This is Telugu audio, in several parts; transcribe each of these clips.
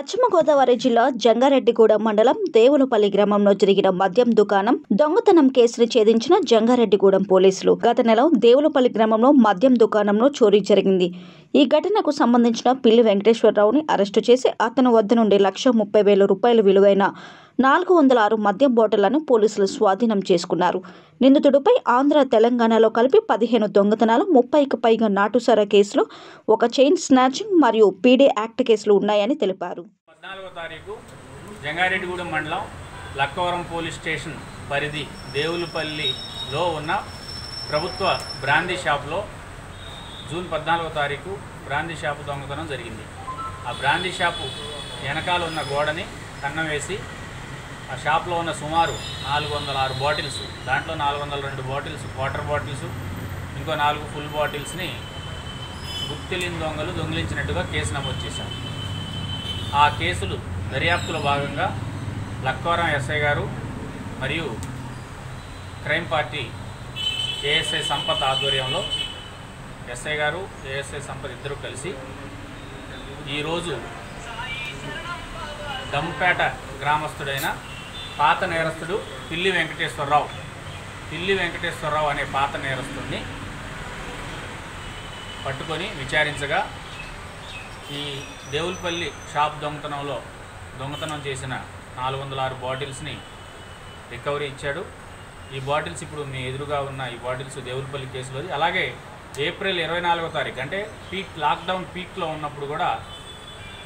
పశ్చిమ గోదావరి జిల్లా జంగారెడ్డిగూడెం మండలం దేవులపల్లి గ్రామంలో జరిగిన మద్యం దుకాణం దొంగతనం కేసుని ఛేదించిన జంగారెడ్డిగూడెం పోలీసులు. గత నెల దేవులపల్లి గ్రామంలో మద్యం దుకాణంలో చోరీ జరిగింది. ఈ ఘటనకు సంబంధించిన పిల్లి వెంకటేశ్వరరావుని అరెస్టు చేసి అతని వద్ద నుండి లక్ష ముప్పై వేల రూపాయల విలువైన నాలుగు వందల ఆరు మద్యం బాటిళ్ళను పోలీసులు స్వాధీనం చేసుకున్నారు. నిందితుడిపై ఆంధ్ర తెలంగాణలో కలిపి పదిహేను దొంగతనాలు ముప్పైకి పైగా నాటుసారా కేసులు ఒక చైన్ స్నాచింగ్ మరియు పీడీ యాక్ట్ కేసులు ఉన్నాయని తెలిపారు. పద్నాలుగో తారీఖు జంగారెడ్డిగూడెం మండలం లక్కవరం పోలీస్ స్టేషన్ పరిధి దేవులపల్లిలో ఉన్న ప్రభుత్వ బ్రాందీ షాప్లో జూన్ పద్నాలుగో తారీఖు బ్రాందీ షాపు దొంగతనం జరిగింది. ఆ బ్రాందీ షాపు వెనకాల ఉన్న గోడని కన్నం వేసి ఆ షాప్లో ఉన్న సుమారు నాలుగు వందల ఆరు బాటిల్స్ దాంట్లో నాలుగు వందల రెండు బాటిల్స్ వాటర్ బాటిల్స్ ఇంకో నాలుగు ఫుల్ బాటిల్స్ని గుర్తిలిన దొంగలు దొంగిలించినట్టుగా కేసు నమోదు చేశారు. ఆ కేసులు దర్యాప్తులో భాగంగా లక్కవరం ఎస్ఐ గారు మరియు క్రైమ్ పార్టీ ఏఎస్ఐ సంపత్ ఆధ్వర్యంలో ఎస్ఐ గారు ఏఎస్ఐ సంపత్ ఇద్దరు కలిసి ఈరోజు దమ్పేట గ్రామస్తుడైన పాత నేరస్తుడు పిల్లి వెంకటేశ్వరరావు పిల్లి వెంకటేశ్వరరావు అనే పాత నేరస్తుడిని పట్టుకొని విచారించగా ఈ దేవులపల్లి షాప్ దొంగతనంలో దొంగతనం చేసిన నాలుగు వందల ఆరు బాటిల్స్ని రికవరీ ఇచ్చాడు. ఈ బాటిల్స్ ఇప్పుడు మీ ఎదురుగా ఉన్న ఈ బాటిల్స్ దేవులపల్లి కేసులో అలాగే ఏప్రిల్ ఇరవై నాలుగో తారీఖు అంటే పీక్ లాక్డౌన్ పీక్లో ఉన్నప్పుడు కూడా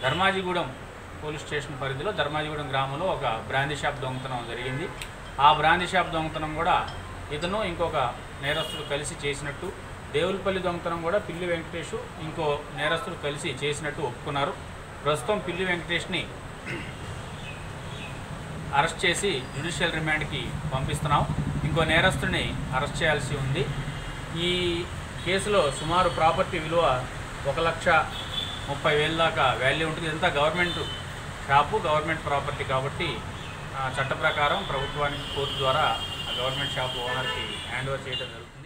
ధర్మాజిగూడెం పోలీస్ స్టేషన్ పరిధిలో ధర్మాజిగూడెం గ్రామంలో ఒక బ్రాందీ షాప్ దొంగతనం జరిగింది. ఆ బ్రాందీ షాప్ దొంగతనం కూడా ఇతను ఇంకొక నేరస్తుడు కలిసి చేసినట్టు దేవులపల్లి దొంగతనం కూడా పిల్లి వెంకటేష్ ఇంకో నేరస్తులు కలిసి చేసినట్టు ఒప్పుకున్నారు. ప్రస్తుతం పిల్లి వెంకటేష్ని అరెస్ట్ చేసి జ్యుడిషియల్ రిమాండ్కి పంపిస్తున్నాం. ఇంకో నేరస్తుని అరెస్ట్ చేయాల్సి ఉంది. ఈ కేసులో సుమారు ప్రాపర్టీ విలువ ఒక లక్ష ముప్పై వేల దాకా వాల్యూ ఉంటుంది. ఇదంతా గవర్నమెంట్ షాపు గవర్నమెంట్ ప్రాపర్టీ కాబట్టి చట్ట ప్రకారం ప్రభుత్వానికి కోర్టు ద్వారా గవర్నమెంట్ షాప్ ఓనర్కి హ్యాండ్ ఓవర్ చేయడం జరుగుతుంది.